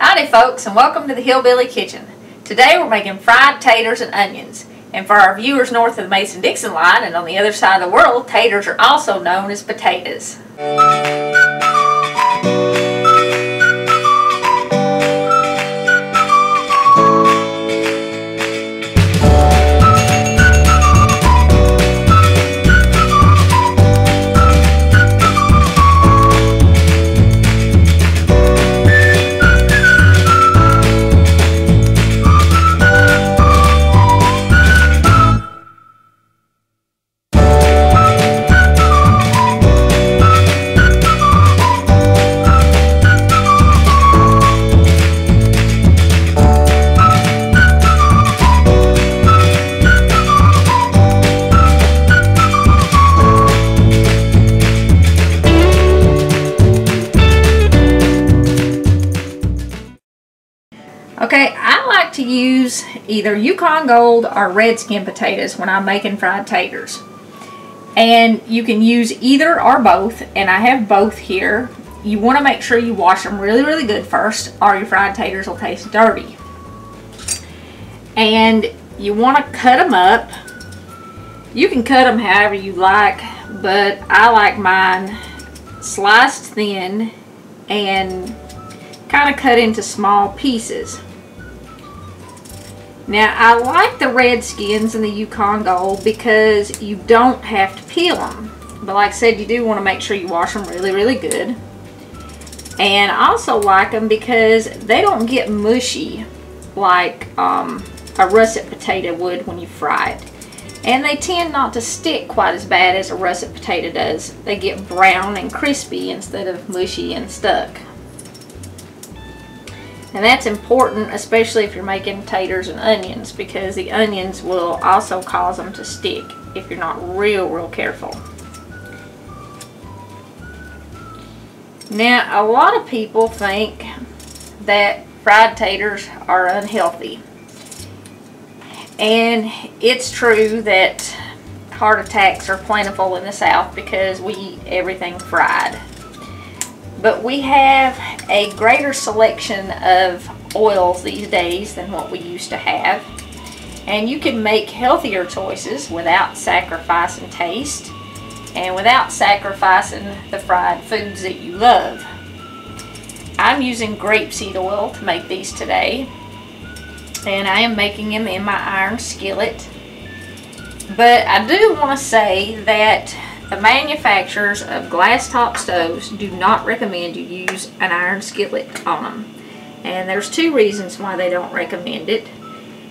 Howdy folks and welcome to the Hillbilly Kitchen. Today we're making fried taters and onions. And for our viewers north of the Mason-Dixon line and on the other side of the world, taters are also known as potatoes. Either Yukon Gold or Redskin potatoes when I'm making fried taters. And you can use either or both, and I have both here. You want to make sure you wash them really, really good first, or your fried taters will taste dirty. And you want to cut them up. You can cut them however you like, but I like mine sliced thin and kind of cut into small pieces. Now I like the red skins and the Yukon Gold because you don't have to peel them. But like I said, you do want to make sure you wash them really, really good. And I also like them because they don't get mushy like um, a russet potato would when you fry it. And they tend not to stick quite as bad as a russet potato does. They get brown and crispy instead of mushy and stuck. And that's important, especially if you're making taters and onions, because the onions will also cause them to stick if you're not real, real careful. Now, a lot of people think that fried taters are unhealthy. And it's true that heart attacks are plentiful in the South because we eat everything fried but we have a greater selection of oils these days than what we used to have and you can make healthier choices without sacrificing taste and without sacrificing the fried foods that you love. I'm using grapeseed oil to make these today and I am making them in my iron skillet but I do want to say that the manufacturers of glass top stoves do not recommend you use an iron skillet on them. And there's two reasons why they don't recommend it.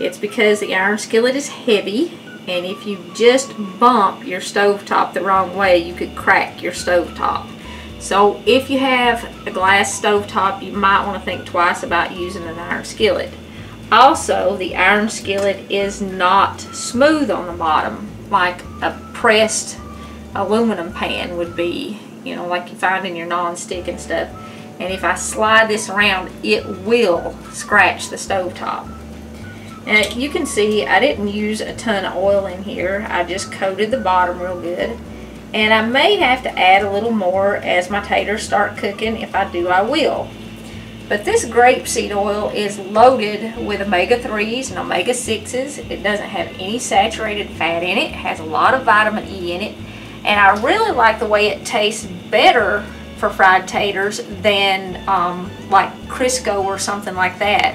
It's because the iron skillet is heavy and if you just bump your stove top the wrong way you could crack your stove top. So if you have a glass stove top you might want to think twice about using an iron skillet. Also the iron skillet is not smooth on the bottom like a pressed aluminum pan would be, you know, like you find in your non-stick and stuff. And if I slide this around, it will scratch the stove top. Now you can see I didn't use a ton of oil in here. I just coated the bottom real good. And I may have to add a little more as my taters start cooking. If I do, I will. But this grapeseed oil is loaded with omega-3s and omega-6s. It doesn't have any saturated fat in it. It has a lot of vitamin E in it and I really like the way it tastes better for fried taters than um, like Crisco or something like that.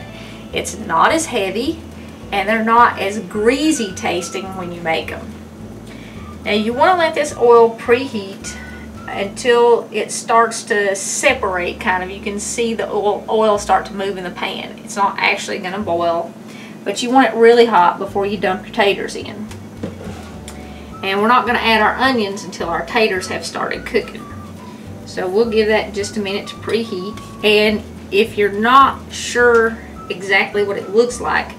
It's not as heavy and they're not as greasy tasting when you make them. Now you want to let this oil preheat until it starts to separate kind of. You can see the oil, oil start to move in the pan. It's not actually going to boil, but you want it really hot before you dump your taters in. And we're not going to add our onions until our taters have started cooking. So we'll give that just a minute to preheat. And if you're not sure exactly what it looks like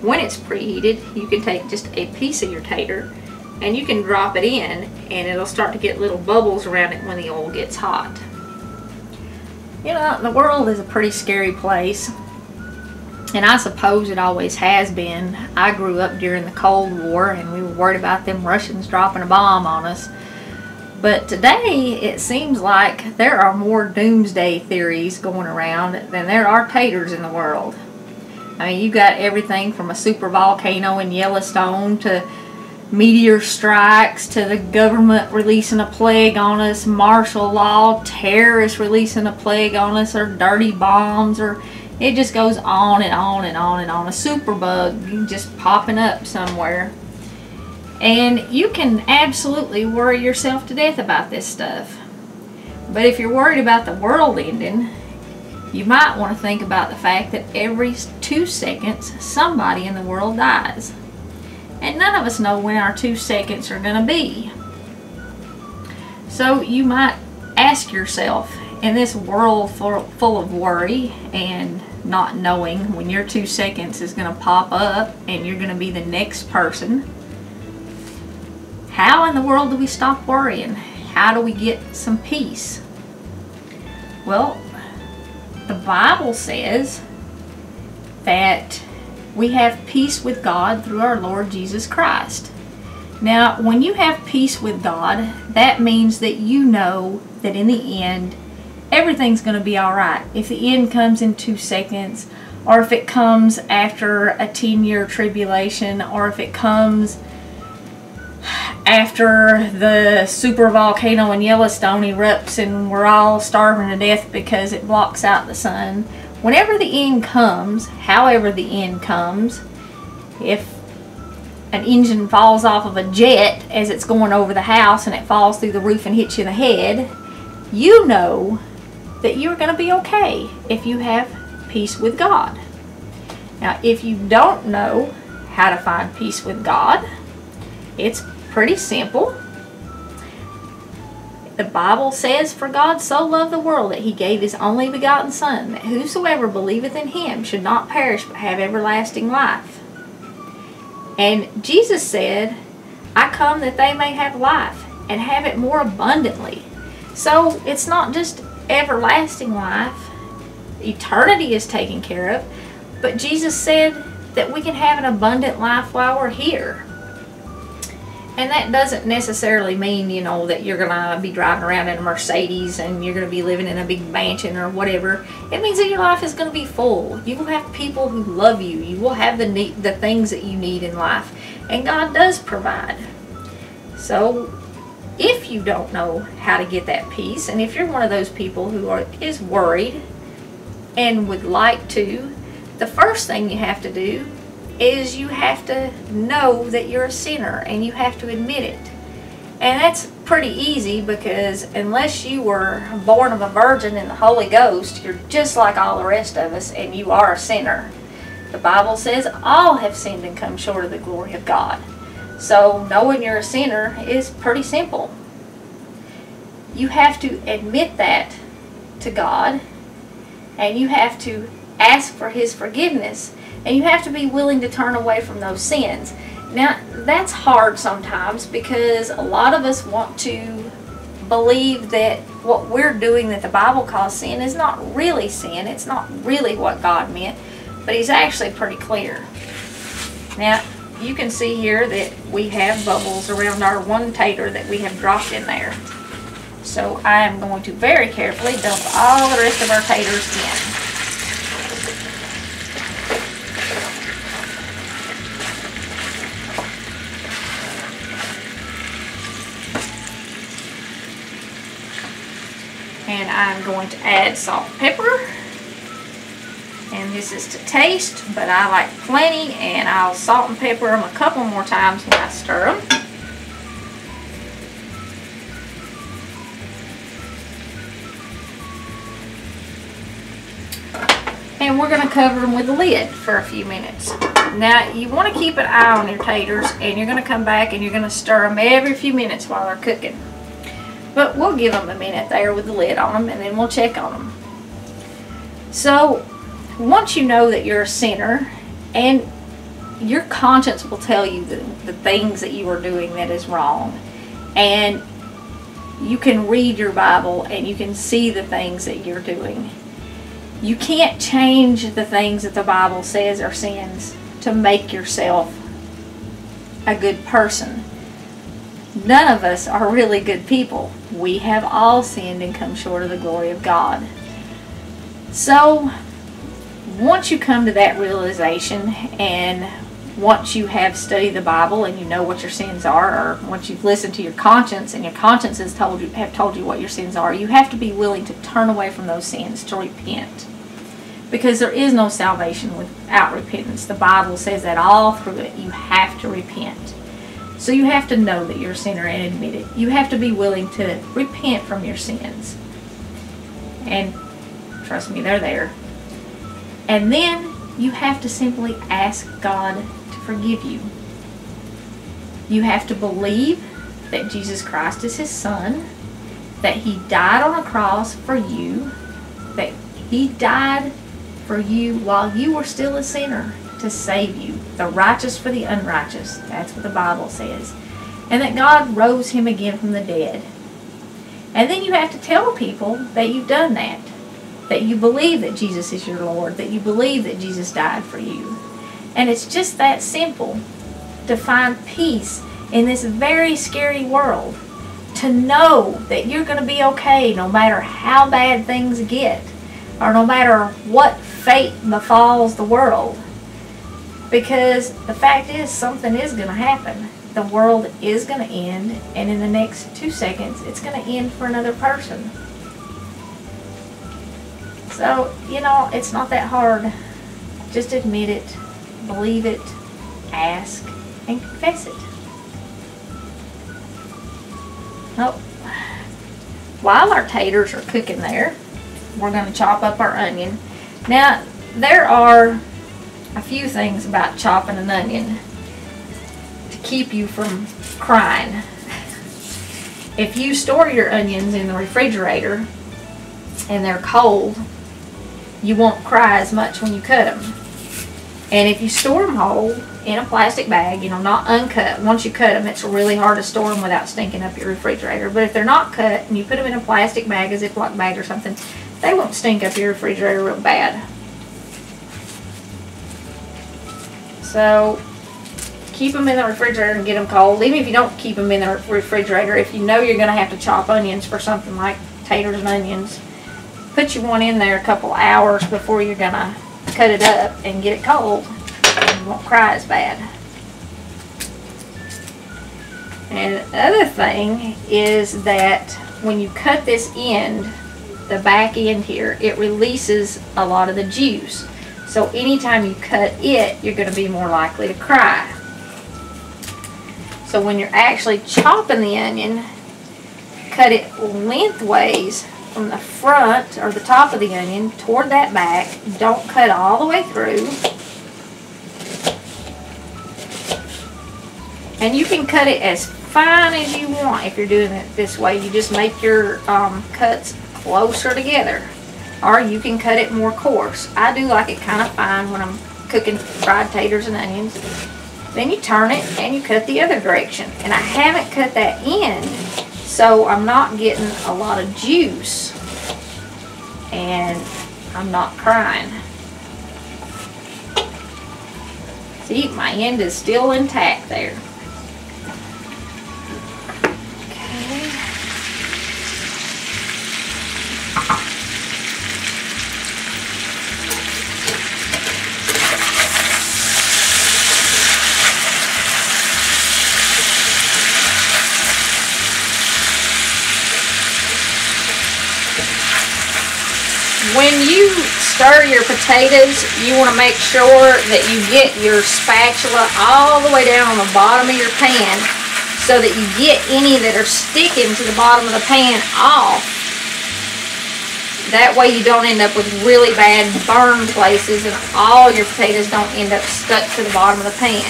when it's preheated, you can take just a piece of your tater and you can drop it in and it'll start to get little bubbles around it when the oil gets hot. You know, the world is a pretty scary place and I suppose it always has been. I grew up during the Cold War and we were worried about them Russians dropping a bomb on us. But today, it seems like there are more doomsday theories going around than there are taters in the world. I mean, you've got everything from a super volcano in Yellowstone to meteor strikes to the government releasing a plague on us, martial law, terrorists releasing a plague on us, or dirty bombs, or it just goes on and on and on and on. A superbug just popping up somewhere. And you can absolutely worry yourself to death about this stuff. But if you're worried about the world ending, you might want to think about the fact that every two seconds somebody in the world dies. And none of us know when our two seconds are going to be. So you might ask yourself, in this world full, full of worry and not knowing when your two seconds is going to pop up and you're going to be the next person, how in the world do we stop worrying? How do we get some peace? Well, the Bible says that we have peace with God through our Lord Jesus Christ. Now, when you have peace with God, that means that you know that in the end, everything's going to be all right. If the end comes in two seconds, or if it comes after a 10 year tribulation, or if it comes after the super volcano in Yellowstone erupts and we're all starving to death because it blocks out the sun. Whenever the end comes, however the end comes, if an engine falls off of a jet as it's going over the house and it falls through the roof and hits you in the head, you know that you're going to be okay if you have peace with God. Now, if you don't know how to find peace with God, it's pretty simple. The Bible says, For God so loved the world that he gave his only begotten Son, that whosoever believeth in him should not perish but have everlasting life. And Jesus said, I come that they may have life and have it more abundantly. So it's not just everlasting life, eternity is taken care of, but Jesus said that we can have an abundant life while we're here. And that doesn't necessarily mean, you know, that you're going to be driving around in a Mercedes and you're going to be living in a big mansion or whatever. It means that your life is going to be full. You will have people who love you. You will have the need, the things that you need in life. And God does provide. So, if you don't know how to get that peace, and if you're one of those people who are is worried and would like to, the first thing you have to do is you have to know that you're a sinner and you have to admit it. And that's pretty easy because unless you were born of a virgin in the Holy Ghost, you're just like all the rest of us and you are a sinner. The Bible says all have sinned and come short of the glory of God. So knowing you're a sinner is pretty simple. You have to admit that to God and you have to ask for His forgiveness and you have to be willing to turn away from those sins. Now, that's hard sometimes because a lot of us want to believe that what we're doing that the Bible calls sin is not really sin. It's not really what God meant, but He's actually pretty clear. Now, you can see here that we have bubbles around our one tater that we have dropped in there. So I am going to very carefully dump all the rest of our taters in. and I'm going to add salt and pepper and this is to taste but I like plenty and I'll salt and pepper them a couple more times when I stir them and we're going to cover them with a lid for a few minutes. Now you want to keep an eye on your taters and you're going to come back and you're going to stir them every few minutes while they're cooking. But we'll give them a minute there with the lid on them and then we'll check on them. So once you know that you're a sinner and your conscience will tell you the, the things that you are doing that is wrong and you can read your Bible and you can see the things that you're doing. You can't change the things that the Bible says are sins to make yourself a good person none of us are really good people. We have all sinned and come short of the glory of God. So, once you come to that realization and once you have studied the Bible and you know what your sins are, or once you've listened to your conscience and your conscience has told you have told you what your sins are, you have to be willing to turn away from those sins to repent. Because there is no salvation without repentance. The Bible says that all through it. You have to repent. So you have to know that you're a sinner and admit it. You have to be willing to repent from your sins. And trust me, they're there. And then you have to simply ask God to forgive you. You have to believe that Jesus Christ is his son, that he died on a cross for you, that he died for you while you were still a sinner to save you, the righteous for the unrighteous. That's what the Bible says. And that God rose him again from the dead. And then you have to tell people that you've done that. That you believe that Jesus is your Lord, that you believe that Jesus died for you. And it's just that simple to find peace in this very scary world. To know that you're going to be okay no matter how bad things get, or no matter what fate befalls the world. Because the fact is, something is going to happen. The world is going to end, and in the next two seconds, it's going to end for another person. So, you know, it's not that hard. Just admit it, believe it, ask, and confess it. Oh, while our taters are cooking there, we're going to chop up our onion. Now, there are a few things about chopping an onion to keep you from crying. If you store your onions in the refrigerator and they're cold, you won't cry as much when you cut them. And if you store them whole in a plastic bag, you know, not uncut, once you cut them, it's really hard to store them without stinking up your refrigerator. But if they're not cut and you put them in a plastic bag, a Ziploc bag or something, they won't stink up your refrigerator real bad. So keep them in the refrigerator and get them cold. Even if you don't keep them in the refrigerator, if you know you're going to have to chop onions for something like taters and onions, put you one in there a couple hours before you're to cut it up and get it cold. And you won't cry as bad. And the other thing is that when you cut this end, the back end here, it releases a lot of the juice. So anytime you cut it, you're going to be more likely to cry. So when you're actually chopping the onion, cut it lengthways from the front or the top of the onion toward that back. Don't cut all the way through. And you can cut it as fine as you want if you're doing it this way. You just make your um, cuts closer together. Or you can cut it more coarse. I do like it kind of fine when I'm cooking fried taters and onions. Then you turn it and you cut the other direction. And I haven't cut that end, so I'm not getting a lot of juice. And I'm not crying. See, my end is still intact there. when you stir your potatoes, you want to make sure that you get your spatula all the way down on the bottom of your pan so that you get any that are sticking to the bottom of the pan off. That way you don't end up with really bad burn places and all your potatoes don't end up stuck to the bottom of the pan.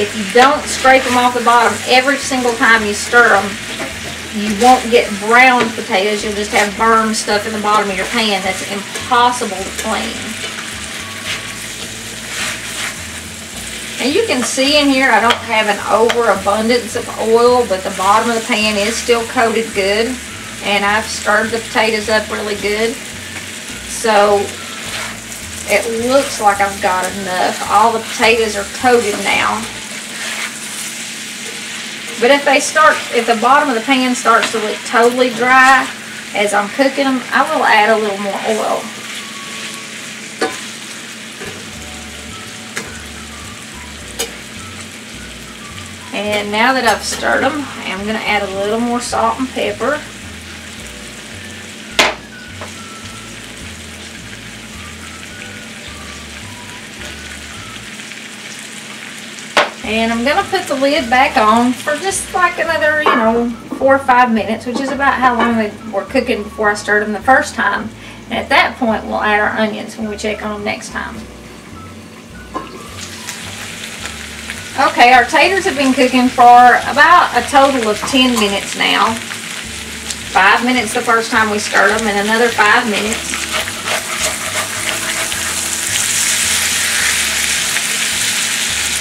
If you don't scrape them off the bottom every single time you stir them, you won't get brown potatoes. You'll just have burned stuff in the bottom of your pan that's impossible to clean. And you can see in here I don't have an overabundance of oil, but the bottom of the pan is still coated good. And I've stirred the potatoes up really good. So it looks like I've got enough. All the potatoes are coated now. But if they start, if the bottom of the pan starts to look totally dry as I'm cooking them, I will add a little more oil. And now that I've stirred them, I'm going to add a little more salt and pepper. And I'm going to put the lid back on for just like another, you know, four or five minutes, which is about how long they were cooking before I stirred them the first time. And at that point, we'll add our onions when we check on them next time. Okay, our taters have been cooking for about a total of 10 minutes now. Five minutes the first time we stirred them and another five minutes.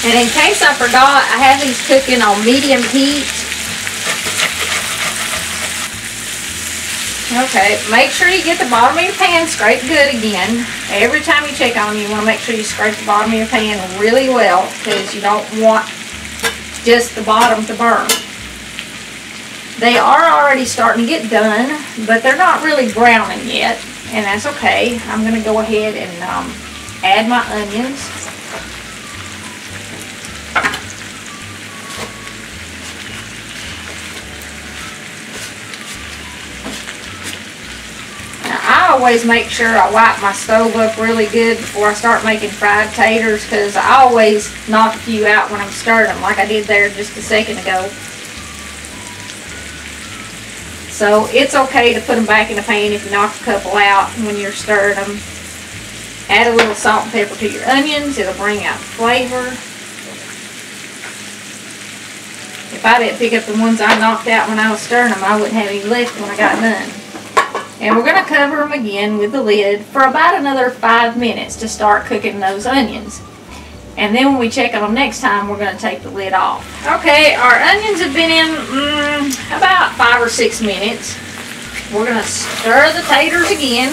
And in case I forgot, I have these cooking on medium heat. Okay, make sure you get the bottom of your pan scraped good again. Every time you check on them, you want to make sure you scrape the bottom of your pan really well because you don't want just the bottom to burn. They are already starting to get done, but they're not really browning yet, and that's okay. I'm going to go ahead and um, add my onions. Always make sure I wipe my stove up really good before I start making fried taters because I always knock a few out when I'm stirring them like I did there just a second ago. So it's okay to put them back in the pan if you knock a couple out when you're stirring them. Add a little salt and pepper to your onions. It'll bring out flavor. If I didn't pick up the ones I knocked out when I was stirring them, I wouldn't have any left when I got done. And we're going to cover them again with the lid for about another five minutes to start cooking those onions. And then when we check on them next time, we're going to take the lid off. Okay, our onions have been in mm, about five or six minutes. We're going to stir the taters again.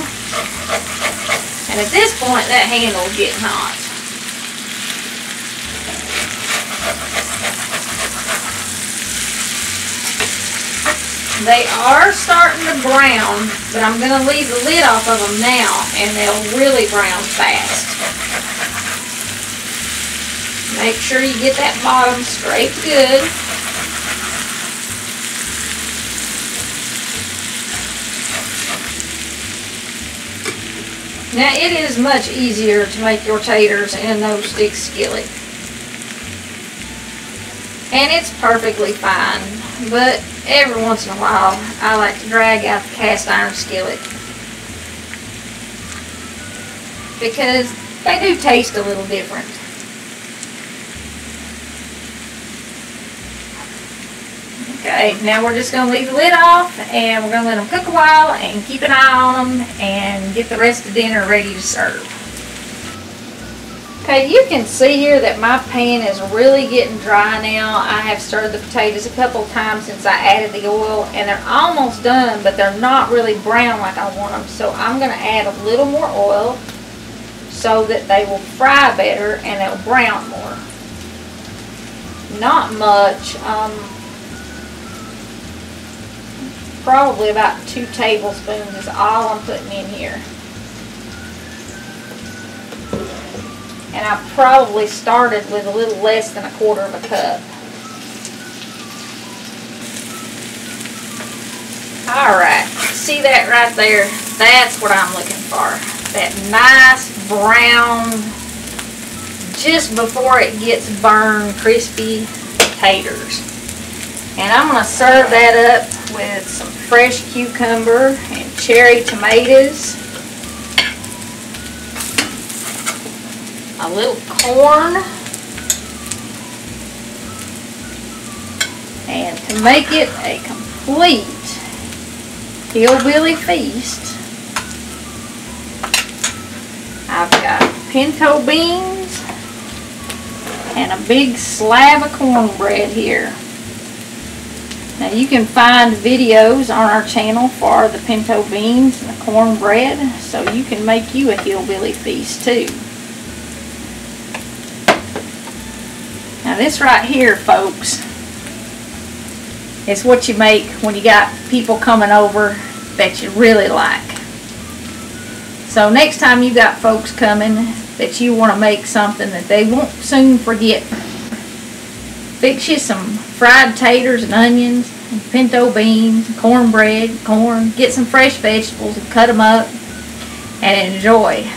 And at this point, that handle's getting hot. They are starting to brown, but I'm going to leave the lid off of them now, and they'll really brown fast. Make sure you get that bottom scraped good. Now it is much easier to make your taters in a no-stick skillet. And it's perfectly fine, but every once in a while, I like to drag out the cast iron skillet. Because they do taste a little different. Okay, now we're just going to leave the lid off and we're going to let them cook a while and keep an eye on them and get the rest of dinner ready to serve. Okay, you can see here that my pan is really getting dry now. I have stirred the potatoes a couple times since I added the oil and they're almost done, but they're not really brown like I want them. So I'm going to add a little more oil so that they will fry better and they'll brown more. Not much. Um, probably about two tablespoons is all I'm putting in here. And I probably started with a little less than a quarter of a cup. Alright, see that right there? That's what I'm looking for. That nice brown, just before it gets burned, crispy taters. And I'm going to serve that up with some fresh cucumber and cherry tomatoes. A little corn. And to make it a complete hillbilly feast, I've got pinto beans and a big slab of cornbread here. Now you can find videos on our channel for the pinto beans and the cornbread, so you can make you a hillbilly feast too. Now this right here, folks, is what you make when you got people coming over that you really like. So next time you got folks coming that you want to make something that they won't soon forget, fix you some fried taters and onions, and pinto beans, cornbread, corn. Get some fresh vegetables and cut them up and enjoy.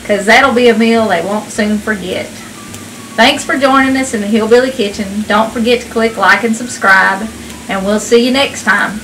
Because that'll be a meal they won't soon forget. Thanks for joining us in the Hillbilly Kitchen. Don't forget to click like and subscribe, and we'll see you next time.